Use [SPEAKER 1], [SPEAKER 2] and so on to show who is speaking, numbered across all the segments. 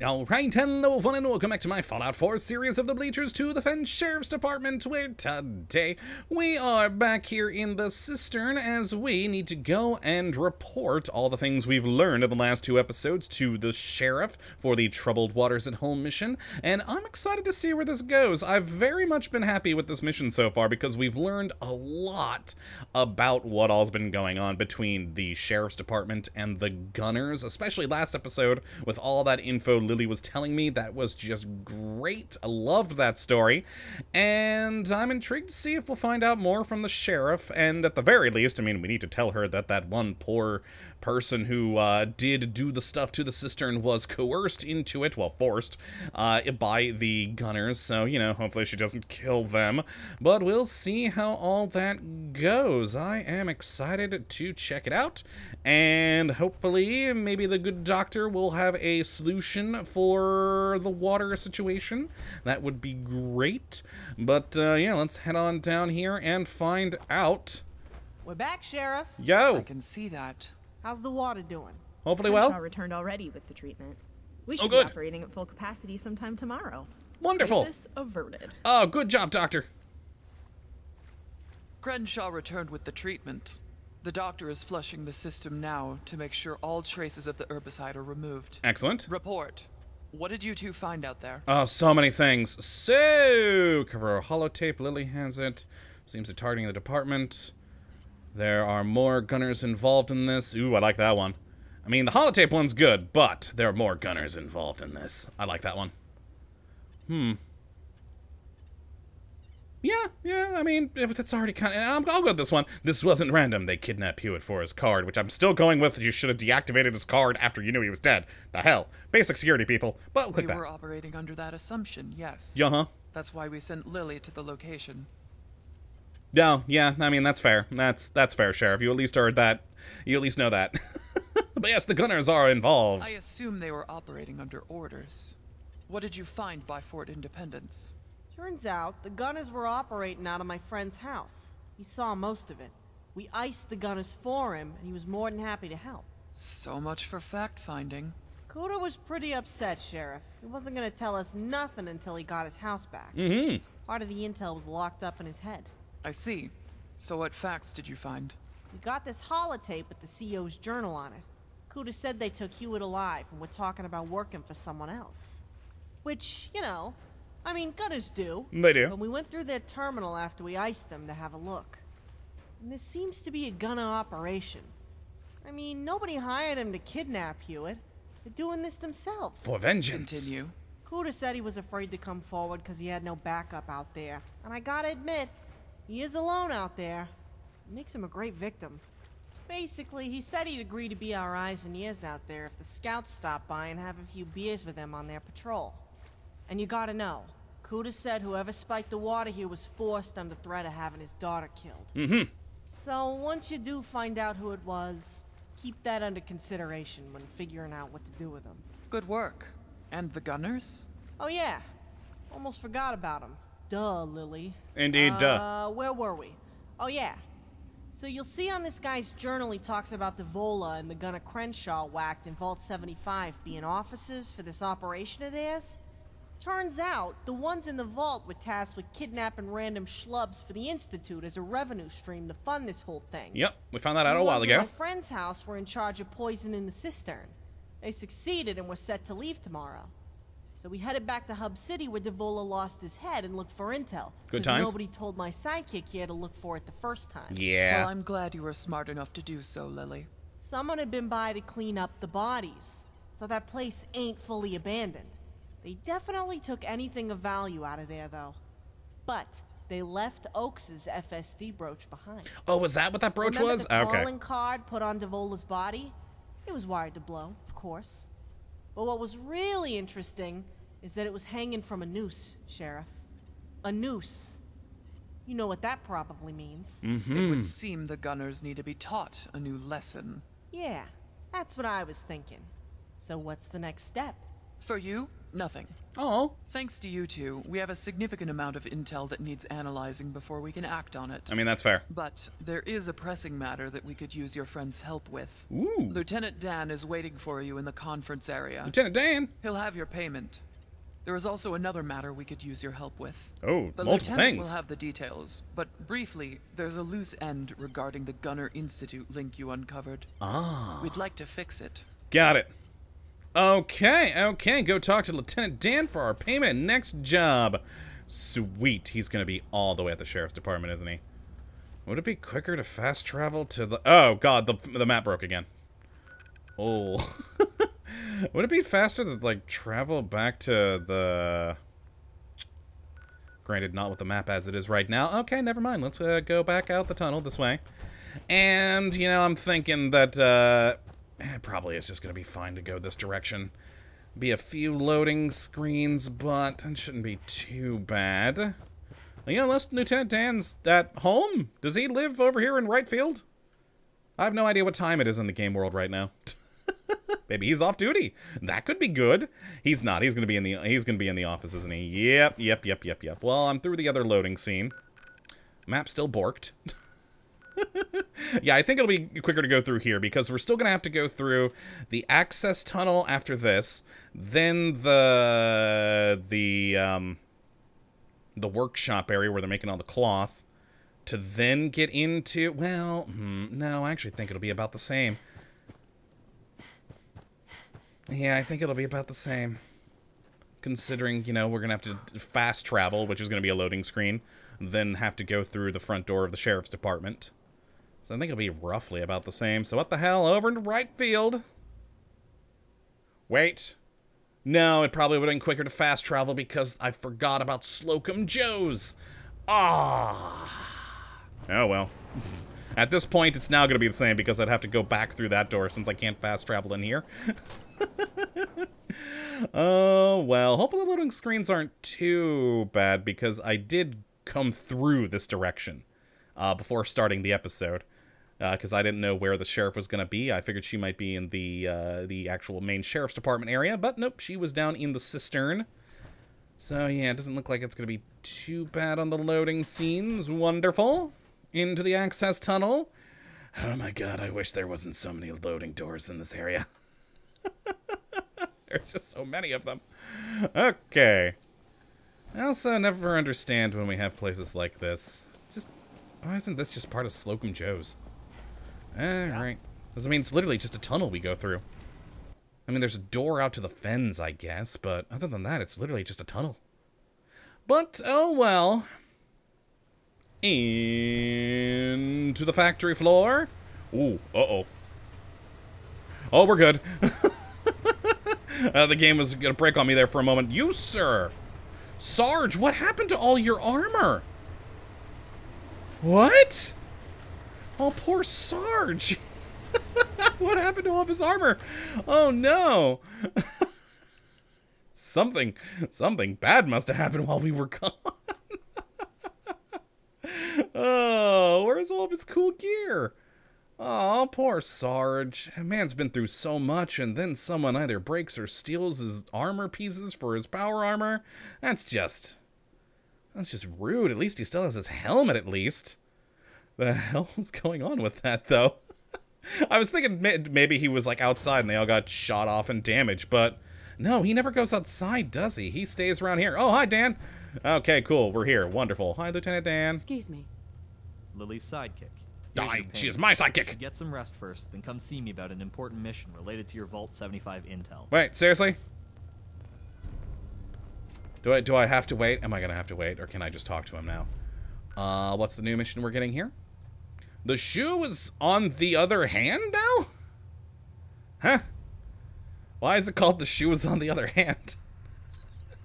[SPEAKER 1] Alright, hello everyone and welcome back to my Fallout 4 series of the Bleachers to the Fens Sheriff's Department, where today we are back here in the cistern as we need to go and report all the things we've learned in the last two episodes to the Sheriff for the Troubled Waters at Home mission, and I'm excited to see where this goes. I've very much been happy with this mission so far because we've learned a lot about what all's been going on between the Sheriff's Department and the Gunners, especially last episode with all that info Lily was telling me. That was just great. I loved that story. And I'm intrigued to see if we'll find out more from the sheriff. And at the very least, I mean, we need to tell her that that one poor person who uh, did do the stuff to the cistern was coerced into it, well, forced, uh, by the gunners. So, you know, hopefully she doesn't kill them. But we'll see how all that goes. I am excited to check it out. And hopefully, maybe the good doctor will have a solution for the water situation. That would be great. But, uh, yeah, let's head on down here and find out.
[SPEAKER 2] We're back, Sheriff.
[SPEAKER 1] Yo!
[SPEAKER 3] I can see that.
[SPEAKER 2] How's the water doing?
[SPEAKER 1] Hopefully
[SPEAKER 4] Crenshaw
[SPEAKER 1] well.
[SPEAKER 4] returned already with the treatment. We
[SPEAKER 1] Oh,
[SPEAKER 4] should
[SPEAKER 1] good.
[SPEAKER 4] be operating at full capacity sometime tomorrow.
[SPEAKER 1] Wonderful.
[SPEAKER 4] Crisis averted.
[SPEAKER 1] Oh, good job, doctor.
[SPEAKER 3] Crenshaw returned with the treatment. The doctor is flushing the system now to make sure all traces of the herbicide are removed.
[SPEAKER 1] Excellent.
[SPEAKER 3] Report. What did you two find out there?
[SPEAKER 1] Oh, so many things. So, cover holotape. Lily has it. Seems to targeting the department. There are more gunners involved in this. Ooh, I like that one. I mean, the holotape one's good, but there are more gunners involved in this. I like that one. Hmm. Yeah, yeah, I mean, if that's already kind of... I'll, go with this one. This wasn't random. They kidnapped Hewitt for his card, which I'm still going with. You should have deactivated his card after you knew he was dead. The hell. Basic security, people. But I'll
[SPEAKER 3] we
[SPEAKER 1] click that.
[SPEAKER 3] were operating under that assumption, yes.
[SPEAKER 1] Yeah-huh.
[SPEAKER 3] That's why we sent Lily to the location.
[SPEAKER 1] No, yeah, I mean that's fair. That's that's fair, Sheriff. You at least heard that. You at least know that. but yes, the gunners are involved.
[SPEAKER 3] I assume they were operating under orders. What did you find by Fort Independence?
[SPEAKER 2] Turns out the gunners were operating out of my friend's house. He saw most of it. We iced the gunners for him, and he was more than happy to help.
[SPEAKER 3] So much for fact finding.
[SPEAKER 2] Kuda was pretty upset, Sheriff. He wasn't gonna tell us nothing until he got his house back.
[SPEAKER 1] Mm-hmm.
[SPEAKER 2] Part of the intel was locked up in his head.
[SPEAKER 3] I see. So what facts did you find?
[SPEAKER 2] We got this holotape with the CEO's journal on it. Kuda said they took Hewitt alive and were talking about working for someone else. Which, you know, I mean, gunners do.
[SPEAKER 1] They do.
[SPEAKER 2] But we went through their terminal after we iced them to have a look. And this seems to be a gunner operation. I mean, nobody hired him to kidnap Hewitt. They're doing this themselves.
[SPEAKER 1] For vengeance.
[SPEAKER 3] Continue.
[SPEAKER 2] Kuda said he was afraid to come forward because he had no backup out there. And I gotta admit, he is alone out there. It makes him a great victim. Basically, he said he'd agree to be our eyes and ears out there if the scouts stop by and have a few beers with them on their patrol. And you gotta know, Kuda said whoever spiked the water here was forced under threat of having his daughter killed.
[SPEAKER 1] Mm-hmm.
[SPEAKER 2] So once you do find out who it was, keep that under consideration when figuring out what to do with him.
[SPEAKER 3] Good work. And the gunners?
[SPEAKER 2] Oh yeah, almost forgot about him. Duh, Lily.
[SPEAKER 1] Indeed,
[SPEAKER 2] uh,
[SPEAKER 1] duh.
[SPEAKER 2] Where were we? Oh yeah. So you'll see on this guy's journal he talks about Devola and the gunner Crenshaw whacked in Vault 75 being officers for this operation of theirs. Turns out, the ones in the vault were tasked with kidnapping random schlubs for the Institute as a revenue stream to fund this whole thing.
[SPEAKER 1] Yep, we found that out
[SPEAKER 2] The
[SPEAKER 1] a while ago.
[SPEAKER 2] My friend's house were in charge of poisoning the cistern. They succeeded and were set to leave tomorrow. So we headed back to Hub City where Devola lost his head and looked for intel.
[SPEAKER 1] Good
[SPEAKER 2] 'cause
[SPEAKER 1] times.
[SPEAKER 2] Nobody told my sidekick he had to look for it the first time.
[SPEAKER 1] Yeah.
[SPEAKER 3] Well, I'm glad you were smart enough to do so, Lily.
[SPEAKER 2] Someone had been by to clean up the bodies, so that place ain't fully abandoned. They definitely took anything of value out of there, though. But they left Oakes's FSD brooch behind.
[SPEAKER 1] oh, was that what that brooch
[SPEAKER 2] Remember
[SPEAKER 1] was?
[SPEAKER 2] the
[SPEAKER 1] Okay.
[SPEAKER 2] calling card put on Devola's body? It was wired to blow, of course. But what was really interesting is that it was hanging from a noose, Sheriff. A noose. You know what that probably means.
[SPEAKER 3] It
[SPEAKER 1] Mm-hmm.
[SPEAKER 3] would seem the gunners need to be taught a new lesson.
[SPEAKER 2] Yeah, that's what I was thinking. So what's the next step?
[SPEAKER 3] For you, nothing.
[SPEAKER 1] Oh,
[SPEAKER 3] Thanks to you two, we have a significant amount of intel that needs analyzing before we can act on it.
[SPEAKER 1] I mean, that's fair.
[SPEAKER 3] But there is a pressing matter that we could use your friend's help with.
[SPEAKER 1] Ooh.
[SPEAKER 3] Lieutenant Dan is waiting for you in the conference area.
[SPEAKER 1] Lieutenant Dan.
[SPEAKER 3] He'll have your payment. There is also another matter we could use your help with.
[SPEAKER 1] Oh,
[SPEAKER 3] The
[SPEAKER 1] multiple
[SPEAKER 3] lieutenant
[SPEAKER 1] things.
[SPEAKER 3] will have the details, but briefly, there's a loose end regarding the Gunner Institute link you uncovered.
[SPEAKER 1] Ah.
[SPEAKER 3] We'd like to fix it.
[SPEAKER 1] Got it. Okay, okay. Go talk to Lieutenant Dan for our payment. Next job. Sweet. He's to be all the way at the sheriff's department, isn't he? Would it be quicker to fast travel to the... Oh, God. The, the map broke again. Oh. Would it be faster to, like, travel back to the... Granted, not with the map as it is right now. Okay, never mind. Let's uh, go back out the tunnel this way. And, you know, I'm thinking that, uh... eh, probably it's just going to be fine to go this direction. Be a few loading screens, but it shouldn't be too bad. You know, unless Lieutenant Dan's at home. Does he live over here in right field? I have no idea what time it is in the game world right now. Maybe he's off duty. That could be good. He's not. He's gonna be in the he's gonna be in the office, isn't he? Yep, yep, yep, yep, yep. Well, I'm through the other loading scene. Map still borked. yeah, I think it'll be quicker to go through here because we're still gonna have to go through the access tunnel after this, then the the um the workshop area where they're making all the cloth, to then get into well, hmm, no, I actually think it'll be about the same. Yeah, I think it'll be about the same. Considering, you know, we're going to have to fast travel, which is going to be a loading screen, then have to go through the front door of the sheriff's department. So I think it'll be roughly about the same. So what the hell? Over into right field. Wait. No, it probably would have been quicker to fast travel because I forgot about Slocum Joe's. Ah. Oh, well. At this point, it's now going to be the same because I'd have to go back through that door since I can't fast travel in here. Oh, well, hopefully the loading screens aren't too bad because I did come through this direction uh, before starting the episode because I didn't know where the sheriff was going to be. I figured she might be in the uh, the actual main sheriff's department area, but nope, she was down in the cistern. So yeah, it doesn't look like it's going to be too bad on the loading scenes. Wonderful. Into the access tunnel. Oh my god, I wish there wasn't so many loading doors in this area. There's just so many of them. Okay. I also never understand when we have places like this. Just, why isn't this just part of Slocum Joe's? Alright. I mean, it's literally just a tunnel we go through. I mean, there's a door out to the fens, I guess, but other than that, it's literally just a tunnel. But, oh well. Into the factory floor. Ooh, uh-oh. Oh, we're good. uh, the game was gonna break on me there for a moment. You, sir! Sarge, what happened to all your armor? What? Oh, poor Sarge. what happened to all of his armor? Oh, no. something, something bad must have happened while we were gone. oh, where's all of his cool gear? Oh, poor Sarge. Man's been through so much, and then someone either breaks or steals his armor pieces for his power armor. That's just. That's just rude. At least he still has his helmet, at least. The hell was going on with that, though? I was thinking maybe he was, like, outside and they all got shot off and damaged, but. No, he never goes outside, does he? He stays around here. Oh, hi, Dan. Okay, cool. We're here. Wonderful. Hi, Lieutenant Dan.
[SPEAKER 5] Excuse me.
[SPEAKER 6] Lily's sidekick.
[SPEAKER 1] Die. She is my
[SPEAKER 6] You
[SPEAKER 1] sidekick.
[SPEAKER 6] get some rest first, then come see me about an important mission related to your Vault 75 intel.
[SPEAKER 1] Wait, seriously? Do I do I have to wait? Am I gonna have to wait, or can I just talk to him now? Uh, what's the new mission we're getting here? The shoe is on the other hand now? Huh? Why is it called the shoe is on the other hand?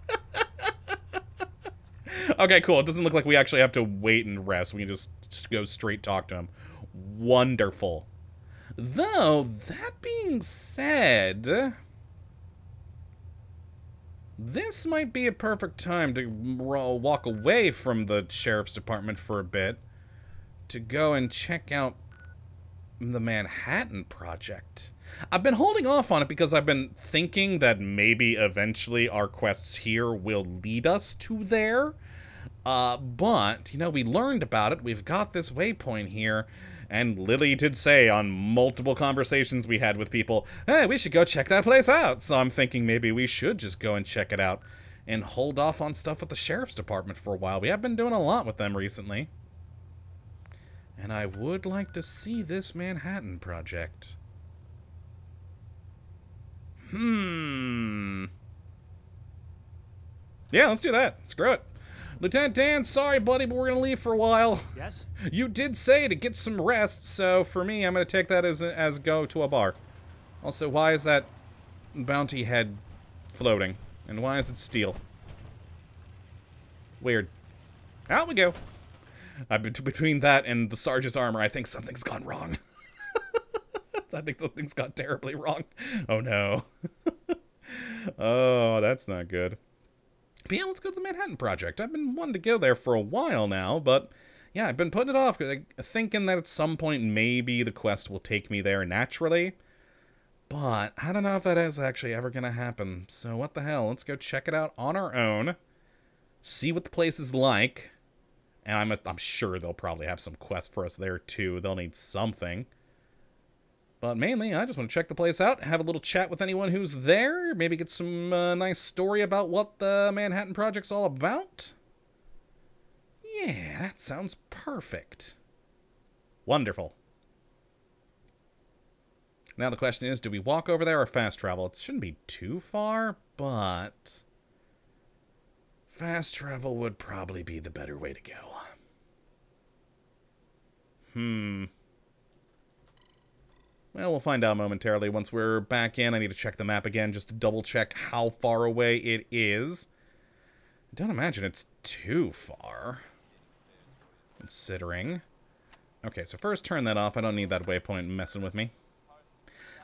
[SPEAKER 1] okay, cool. It doesn't look like we actually have to wait and rest. We can just, just go straight talk to him. Wonderful. Though, that being said, this might be a perfect time to walk away from the sheriff's department for a bit to go and check out the Manhattan Project. I've been holding off on it because I've been thinking that maybe eventually our quests here will lead us to there. Uh, but, you know, we learned about it. We've got this waypoint here. And Lily did say on multiple conversations we had with people, hey, we should go check that place out. So I'm thinking maybe we should just go and check it out and hold off on stuff with the sheriff's department for a while. We have been doing a lot with them recently. And I would like to see this Manhattan project. Hmm. Yeah, let's do that. Screw it. Lieutenant Dan, sorry, buddy, but we're going to leave for a while.
[SPEAKER 5] Yes?
[SPEAKER 1] You did say to get some rest, so for me, I'm going to take that as, a, as go to a bar. Also, why is that bounty head floating? And why is it steel? Weird. Out we go. Bet- between that and the sergeant's armor, I think something's gone wrong. I think something's gone terribly wrong. Oh no. oh, that's not good. But yeah, let's go to the Manhattan Project. I've been wanting to go there for a while now, but yeah, I've been putting it off, thinking that at some point maybe the quest will take me there naturally. But I don't know if that is actually ever going to happen. So what the hell? Let's go check it out on our own. See what the place is like. And I'm, I'm sure they'll probably have some quests for us there too. They'll need something. But mainly, I just want to check the place out, have a little chat with anyone who's there, maybe get some uh, nice story about what the Manhattan Project's all about. Yeah, that sounds perfect. Wonderful. Now the question is, do we walk over there or fast travel? It shouldn't be too far, but... Fast travel would probably be the better way to go. Hmm. Well, we'll find out momentarily. Once we're back in, I need to check the map again just to double check how far away it is. I don't imagine it's too far. Considering. Okay, so first turn that off. I don't need that waypoint messing with me.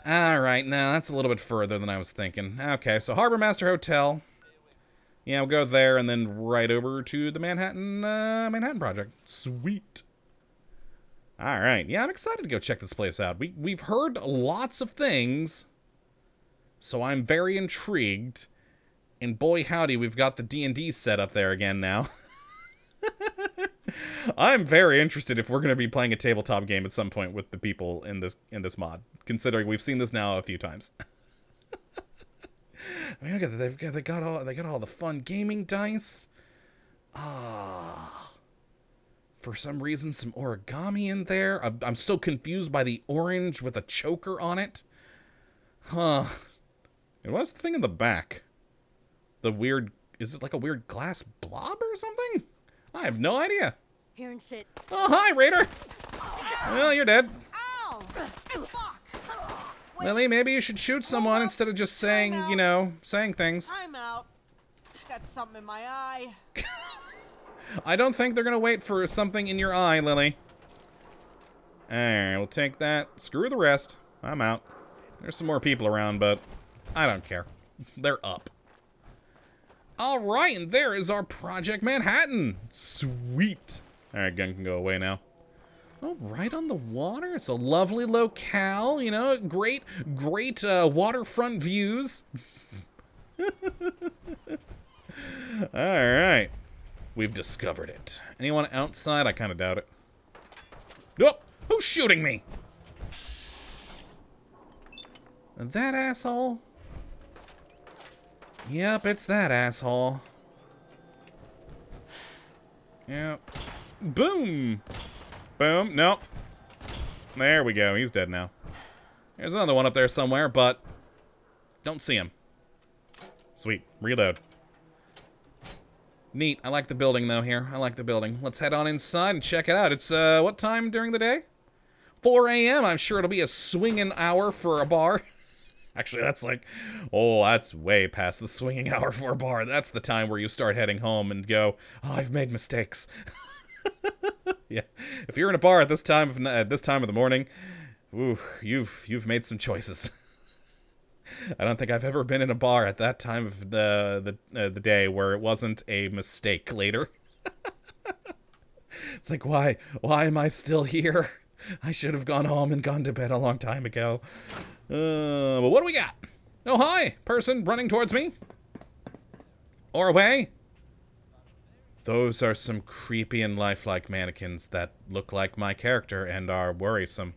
[SPEAKER 1] Alright, now that's a little bit further than I was thinking. Okay, so Harbor Master Hotel. Yeah, we'll go there and then right over to the Manhattan uh, Manhattan Project. Sweet. All right. Yeah, I'm excited to go check this place out. We we've heard lots of things, so I'm very intrigued. And boy howdy, we've got the D&D set up there again now. I'm very interested if we're going to be playing a tabletop game at some point with the people in this in this mod, considering we've seen this now a few times. I mean, look at that. They've got, they got all they got all the fun gaming dice. Ah. For some reason, some origami in there. I'm, I'm still confused by the orange with a choker on it. Huh. And what's the thing in the back? The weird... Is it like a weird glass blob or something? I have no idea.
[SPEAKER 7] Hearing shit.
[SPEAKER 1] Oh, hi, Raider. Well, you're dead.
[SPEAKER 2] Ow!
[SPEAKER 1] Lily, maybe you should shoot someone instead of just saying, you know, saying things.
[SPEAKER 2] I'm out. Got something in my eye.
[SPEAKER 1] I don't think they're gonna wait for something in your eye, Lily. Alright, we'll take that. Screw the rest. I'm out. There's some more people around, but I don't care. They're up. Alright, and there is our Project Manhattan. Sweet. Alright, gun can go away now. Oh, right on the water. It's a lovely locale, you know, great, great uh, waterfront views. Alright. We've discovered it. Anyone outside? I kind of doubt it. Nope. Who's shooting me? That asshole? Yep, it's that asshole. Yep. Boom! Boom. Nope. There we go. He's dead now. There's another one up there somewhere, but don't see him. Sweet. Reload. Neat. I like the building, though, here. I like the building. Let's head on inside and check it out. It's, uh, what time during the day? 4 a.m. I'm sure it'll be a swinging hour for a bar. Actually, that's like, oh, that's way past the swinging hour for a bar. That's the time where you start heading home and go, oh, I've made mistakes. yeah. If you're in a bar at this time of, at this time of the morning, ooh, you've, you've made some choices. I don't think I've ever been in a bar at that time of the the uh, the day where it wasn't a mistake later. it's like why why am I still here? I should have gone home and gone to bed a long time ago. Uh, but what do we got? Oh, hi! Person running towards me. Or away. Those are some creepy and lifelike mannequins that look like my character and are worrisome.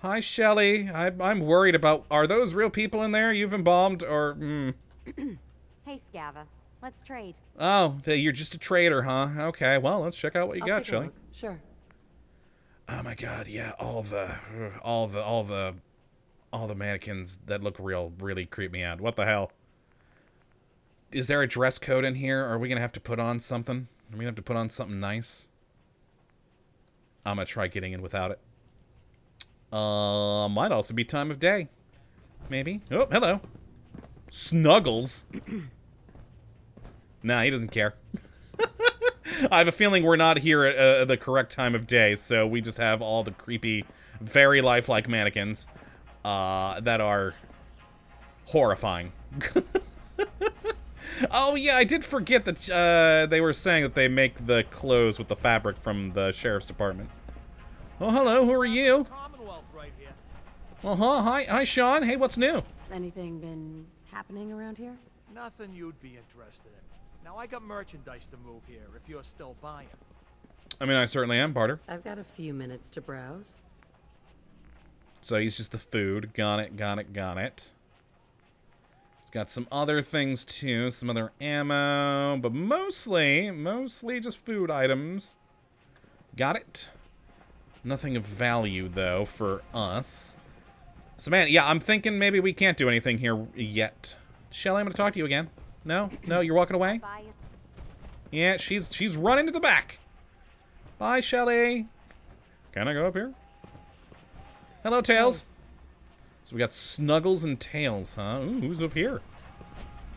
[SPEAKER 1] Hi, Shelly. I, I'm worried about. Are those real people in there you've embalmed, or? Mm,
[SPEAKER 5] Hey, Scava. Let's trade.
[SPEAKER 1] oh, you're just a trader, huh? Okay. Well, let's check out what you
[SPEAKER 5] I'll
[SPEAKER 1] got, Shelly.
[SPEAKER 5] Sure.
[SPEAKER 1] Oh my god, yeah, all the all the all the all the mannequins that look real really creep me out. What the hell? Is there a dress code in here? Are we gonna have to put on something? We gonna have to put on something nice? I'm gonna try getting in without it. Uh, might also be time of day. Maybe. Oh, hello. Snuggles. nah, he doesn't care. I have a feeling we're not here at uh, the correct time of day, so we just have all the creepy, very lifelike mannequins uh, that are horrifying. oh yeah, I did forget that uh, they were saying that they make the clothes with the fabric from the sheriff's department. Oh hello, who are you?
[SPEAKER 7] Commonwealth right here.
[SPEAKER 1] Uh huh. Hi, hi, Sean. Hey, what's new?
[SPEAKER 5] Anything been happening around here?
[SPEAKER 7] Nothing you'd be interested in. Now I got merchandise to move here if you're still buying.
[SPEAKER 1] I mean, I certainly am, Barter.
[SPEAKER 5] I've got a few minutes to browse.
[SPEAKER 1] So he's just the food. Got it, got it, got it. It's got some other things too, some other ammo, but mostly, mostly just food items. Got it. Nothing of value though for us. So man, yeah, I'm thinking maybe we can't do anything here yet. Shelly, I'm gonna talk to you again. No, no, you're walking away. Yeah, she's she's running to the back. Bye, Shelly. Can I go up here? Hello, Tails. So we got Snuggles and Tails, huh? Ooh, who's up here?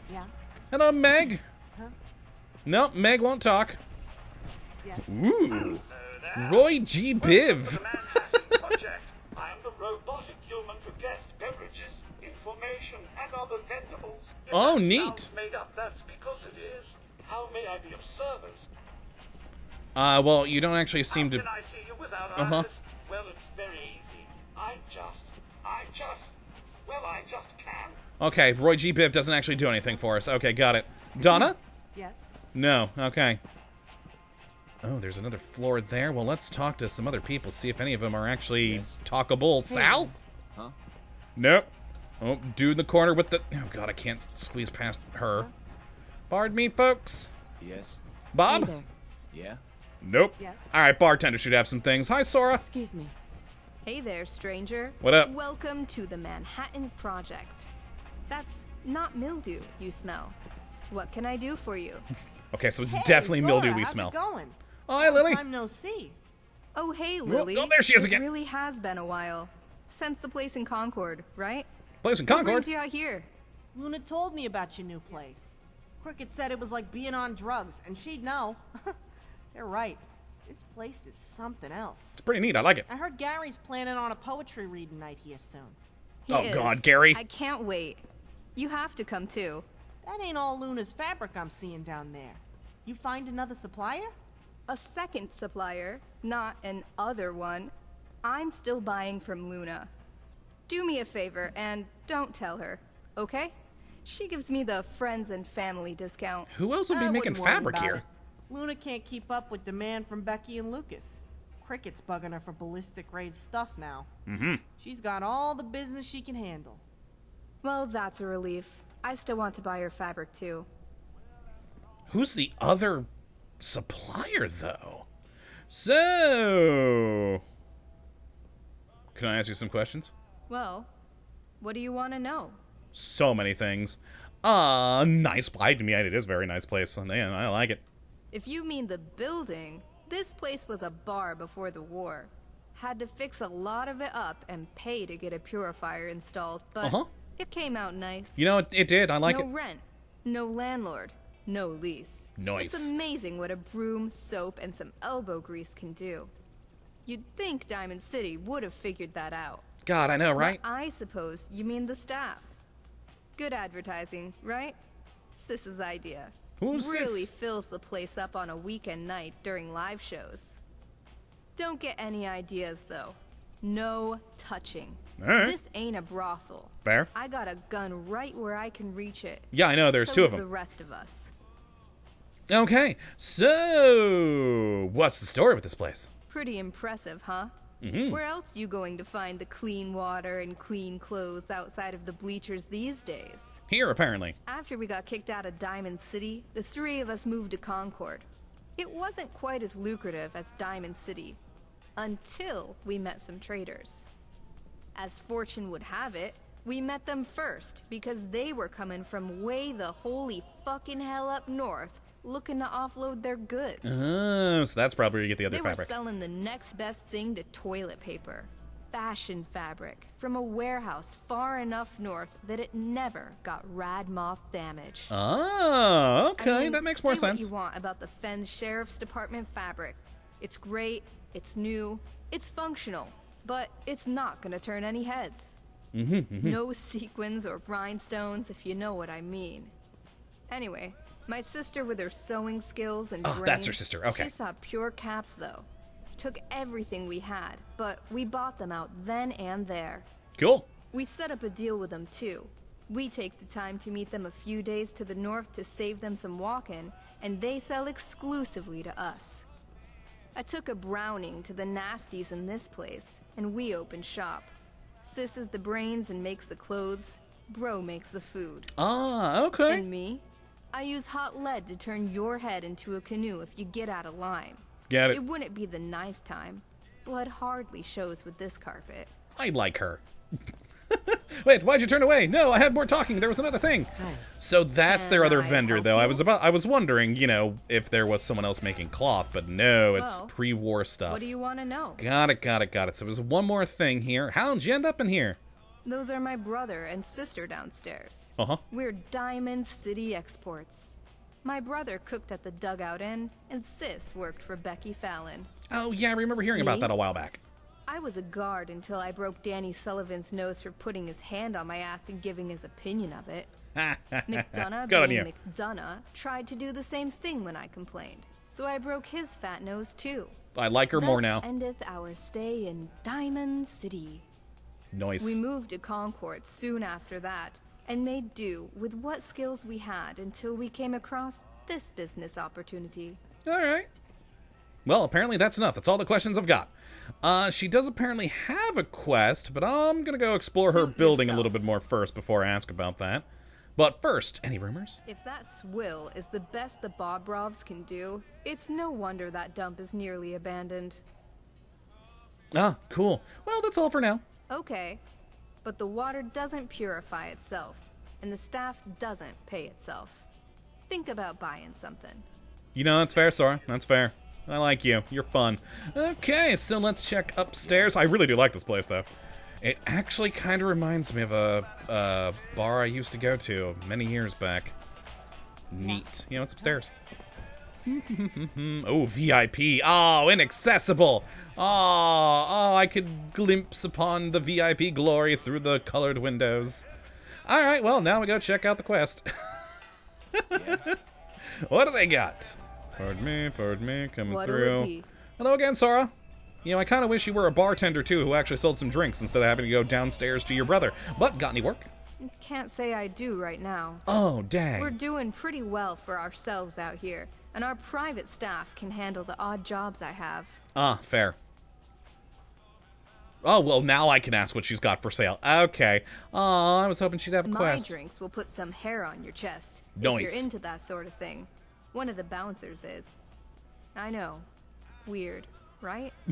[SPEAKER 5] Yeah.
[SPEAKER 1] Hello, Meg.
[SPEAKER 5] Huh?
[SPEAKER 1] Nope, Meg won't talk.
[SPEAKER 5] Yes.
[SPEAKER 1] Ooh, Roy G. Biv.
[SPEAKER 8] Project. I am the robotic human for guest beverages, information, and other vendables. If
[SPEAKER 1] Oh,
[SPEAKER 8] that
[SPEAKER 1] neat.
[SPEAKER 8] sounds made up. That's because it is. How may I be of service?
[SPEAKER 1] Uh, well, you don't actually seem
[SPEAKER 8] How
[SPEAKER 1] to.
[SPEAKER 8] can I see you without
[SPEAKER 1] Uh-huh.
[SPEAKER 8] Well, it's very easy. I just, I just, well, I just can.
[SPEAKER 1] Okay, Roy G. Biv doesn't actually do anything for us. Okay, got it. Donna?
[SPEAKER 5] Yes.
[SPEAKER 1] No. Okay. Oh, there's another floor there. Well, let's talk to some other people, see if any of them are actually
[SPEAKER 9] Yes.
[SPEAKER 1] talkable. Hmm. Sal?
[SPEAKER 9] Huh?
[SPEAKER 1] Nope. Oh, dude in the corner with the. Oh god, I can't squeeze past her. Pardon me, folks.
[SPEAKER 9] Yes.
[SPEAKER 1] Bob?
[SPEAKER 5] Hey.
[SPEAKER 9] Yeah.
[SPEAKER 1] Nope.
[SPEAKER 5] Yes.
[SPEAKER 1] All right, bartender should have some things. Hi, Sora.
[SPEAKER 5] Excuse me.
[SPEAKER 10] Hey there, stranger.
[SPEAKER 1] What up?
[SPEAKER 10] Welcome to the Manhattan Project. That's not mildew you smell. What can I do for you?
[SPEAKER 1] Okay, so it's
[SPEAKER 2] Hey,
[SPEAKER 1] definitely
[SPEAKER 2] Zora,
[SPEAKER 1] mildew we
[SPEAKER 2] how's
[SPEAKER 1] smell.
[SPEAKER 2] It going?
[SPEAKER 1] Oh, hi, Lily.
[SPEAKER 2] Time no see.
[SPEAKER 10] Oh, hey, Lily.
[SPEAKER 1] oh, there she is
[SPEAKER 10] it
[SPEAKER 1] again.
[SPEAKER 10] really has been a while. Since the place in Concord, right?
[SPEAKER 1] Place in
[SPEAKER 10] What
[SPEAKER 1] Concord.
[SPEAKER 10] brings you out here?
[SPEAKER 2] Luna told me about your new place. Cricket said it was like being on drugs, and she'd know. They're right. This place is something else.
[SPEAKER 1] It's pretty neat. I like it.
[SPEAKER 2] I heard Gary's planning on a poetry reading night here soon.
[SPEAKER 10] He
[SPEAKER 1] Oh,
[SPEAKER 10] is.
[SPEAKER 1] God, Gary.
[SPEAKER 10] I can't wait. You have to come too.
[SPEAKER 2] That ain't all Luna's fabric I'm seeing down there. You find another supplier?
[SPEAKER 10] A second supplier, not an other one. I'm still buying from Luna. Do me a favor and don't tell her, okay? She gives me the friends and family discount.
[SPEAKER 1] Who else would be
[SPEAKER 2] I
[SPEAKER 1] making fabric here?
[SPEAKER 2] it. Luna can't keep up with demand from Becky and Lucas. Cricket's bugging her for ballistic grade stuff now.
[SPEAKER 1] Mm-hmm.
[SPEAKER 2] She's got all the business she can handle.
[SPEAKER 10] Well, that's a relief. I still want to buy her fabric too.
[SPEAKER 1] Who's the other supplier, though? So, can I ask you some questions?
[SPEAKER 10] Well, what do you want to know?
[SPEAKER 1] So many things. Uh, nice place. To me, it is a very nice place. and Man, I like it.
[SPEAKER 10] If you mean the building, this place was a bar before the war. Had to fix a lot of it up and pay to get a purifier installed, but
[SPEAKER 1] Uh-huh.
[SPEAKER 10] it came out nice.
[SPEAKER 1] You know, it, it did. I like
[SPEAKER 10] no
[SPEAKER 1] it.
[SPEAKER 10] No rent, no landlord, no lease.
[SPEAKER 1] Nice.
[SPEAKER 10] It's amazing what a broom, soap, and some elbow grease can do. You'd think Diamond City would have figured that out.
[SPEAKER 1] God, I know, right?
[SPEAKER 10] I suppose you mean the staff. Good advertising, right? Sis's idea.
[SPEAKER 1] Who's
[SPEAKER 10] really
[SPEAKER 1] Sis?
[SPEAKER 10] fills the place up on a weekend night during live shows. Don't get any ideas though. No touching.
[SPEAKER 1] Alright.
[SPEAKER 10] This ain't a brothel.
[SPEAKER 1] Fair.
[SPEAKER 10] I got a gun right where I can reach it.
[SPEAKER 1] Yeah, I know, there's
[SPEAKER 10] So
[SPEAKER 1] two of them.
[SPEAKER 10] The rest of us.
[SPEAKER 1] Okay, so what's the story with this place?
[SPEAKER 10] Pretty impressive, huh?
[SPEAKER 1] Mhm.
[SPEAKER 10] Where else you going to find the clean water and clean clothes outside of the bleachers these days?
[SPEAKER 1] Here, apparently.
[SPEAKER 10] After we got kicked out of Diamond City, the three of us moved to Concord. It wasn't quite as lucrative as Diamond City until we met some traders. As fortune would have it, we met them first because they were coming from way the holy fucking hell up north looking to offload their goods.
[SPEAKER 1] Oh, so that's probably where you get the other
[SPEAKER 10] They were selling the next best thing to toilet paper. Fashion fabric from a warehouse far enough north that it never got rad moth damage.
[SPEAKER 1] Oh,
[SPEAKER 10] I
[SPEAKER 1] okay,
[SPEAKER 10] mean,
[SPEAKER 1] that makes more
[SPEAKER 10] What
[SPEAKER 1] sense.
[SPEAKER 10] you want about the Fens Sheriff's Department fabric? It's great. It's new. It's functional, but it's not gonna turn any heads.
[SPEAKER 1] Mm-hmm,
[SPEAKER 10] No sequins or rhinestones, if you know what I mean. Anyway, my sister with her sewing skills and
[SPEAKER 1] Oh,
[SPEAKER 10] brains,
[SPEAKER 1] that's her sister, okay.
[SPEAKER 10] She saw pure caps though. Took everything we had, but we bought them out then and there.
[SPEAKER 1] Cool.
[SPEAKER 10] We set up a deal with them too. We take the time to meet them a few days to the north to save them some walking, and they sell exclusively to us. I took a Browning to the nasties in this place, and we opened shop. Sis is the brains and makes the clothes. Bro makes the food.
[SPEAKER 1] Ah, okay.
[SPEAKER 10] And me? I use hot lead to turn your head into a canoe if you get out of line.
[SPEAKER 1] Get it.
[SPEAKER 10] It wouldn't be the ninth time. Blood hardly shows with this carpet.
[SPEAKER 1] I like her. Wait, why'd you turn away? No, I had more talking. There was another thing. So that's their other
[SPEAKER 10] I
[SPEAKER 1] vendor,
[SPEAKER 10] help
[SPEAKER 1] though. I was about, I was wondering, you know, if there was someone else making cloth, but no, it's
[SPEAKER 10] Well,
[SPEAKER 1] pre-war stuff.
[SPEAKER 10] What do you want to know?
[SPEAKER 1] Got it, got it, got it. So there's one more thing here. How'd you end up in here?
[SPEAKER 10] Those are my brother and sister downstairs.
[SPEAKER 1] Uh huh.
[SPEAKER 10] We're Diamond City Exports. My brother cooked at the Dugout Inn, and Sis worked for Becky Fallon.
[SPEAKER 1] Oh yeah, I remember hearing about that a while back.
[SPEAKER 10] I was a guard until I broke Danny Sullivan's nose for putting his hand on my ass and giving his opinion of it. McDonough, being
[SPEAKER 1] you.
[SPEAKER 10] McDonough, tried to do the same thing when I complained. So I broke his fat nose too.
[SPEAKER 1] I like her more now.
[SPEAKER 10] endeth our stay in Diamond City.
[SPEAKER 1] Noise.
[SPEAKER 10] We moved to Concord soon after that and made do with what skills we had until we came across this business opportunity.
[SPEAKER 1] All right. Well, apparently that's enough. That's all the questions I've got. Uh, she does apparently have a quest, but I'm gonna go explore her
[SPEAKER 10] Suit
[SPEAKER 1] building a little bit more first before I ask about that. But first, any rumors?
[SPEAKER 10] If that swill is the best the Bobrovs can do, it's no wonder that dump is nearly abandoned.
[SPEAKER 1] Ah, cool. Well, that's all for now.
[SPEAKER 10] Okay, but the water doesn't purify itself, and the staff doesn't pay itself. Think about buying something.
[SPEAKER 1] You know, that's fair, Sora. That's fair. I like you. You're fun. Okay, so let's check upstairs. I really do like this place, though. It actually kind of reminds me of a, a bar I used to go to many years back. Neat. You know, it's upstairs. oh, VIP. Oh, inaccessible. Oh, oh, I could glimpse upon the VIP glory through the colored windows. All right, well, now we go check out the quest. what do they got? Pardon me, pardon me, coming
[SPEAKER 10] What'll
[SPEAKER 1] through. Hello again, Sora. You know, I kind of wish you were a bartender too who actually sold some drinks instead of having to go downstairs to your brother. But got any work?
[SPEAKER 10] Can't say I do right now.
[SPEAKER 1] Oh, dang.
[SPEAKER 10] We're doing pretty well for ourselves out here, and our private staff can handle the odd jobs I have.
[SPEAKER 1] Ah, fair. Oh, well, now I can ask what she's got for sale. Okay. Oh, I was hoping she'd have a
[SPEAKER 10] My
[SPEAKER 1] quest.
[SPEAKER 10] drinks will put some hair on your chest. If
[SPEAKER 1] Nice.
[SPEAKER 10] you're into that sort of thing. One of the bouncers is. I know. Weird, right?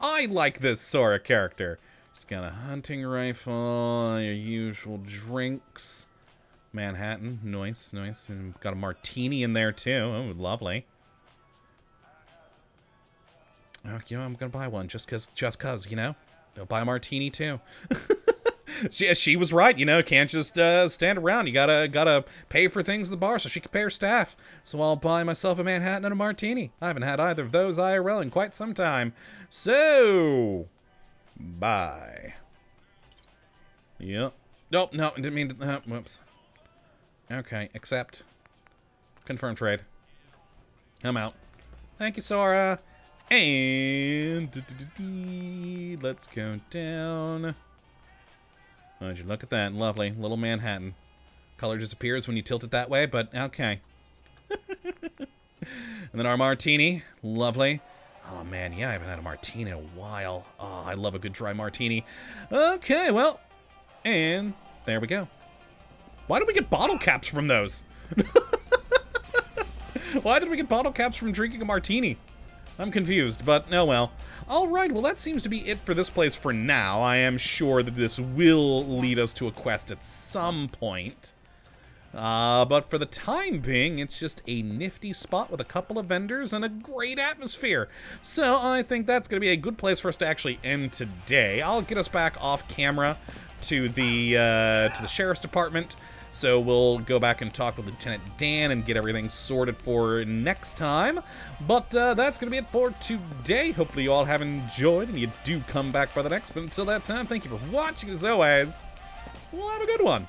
[SPEAKER 1] I like this Sora character. She's got a hunting rifle, your usual drinks. Manhattan, nice, nice. And got a martini in there too. Oh, lovely. Oh, you know, I'm gonna buy one just cause, just cause, you know. I'll buy a martini too. she, she was right, you know. Can't just uh, stand around. You gotta gotta pay for things at the bar so she can pay her staff. So I'll buy myself a Manhattan and a martini. I haven't had either of those IRL in quite some time. So, bye. Yep. Nope. No, didn't mean to. Uh, whoops. Okay. Accept. Confirm trade. I'm out. Thank you, Sora. And let's go down. Would you look at that? Lovely. Little Manhattan. Color disappears when you tilt it that way, but okay. and then our martini. Lovely. Oh, man, yeah, I haven't had a martini in a while. Oh, I love a good dry martini. Okay, well, and there we go. Why did we get bottle caps from those? Why did we get bottle caps from drinking a martini? I'm confused, but oh well. Alright, well that seems to be it for this place for now. I am sure that this will lead us to a quest at some point. Uh, but for the time being, it's just a nifty spot with a couple of vendors and a great atmosphere. So I think that's going to be a good place for us to actually end today. I'll get us back off camera to the uh, to the sheriff's department. So we'll go back and talk with Lieutenant Dan and get everything sorted for next time. But uh, that's going to be it for today. Hopefully you all have enjoyed and you do come back for the next. But until that time, thank you for watching as always. Well, have a good one.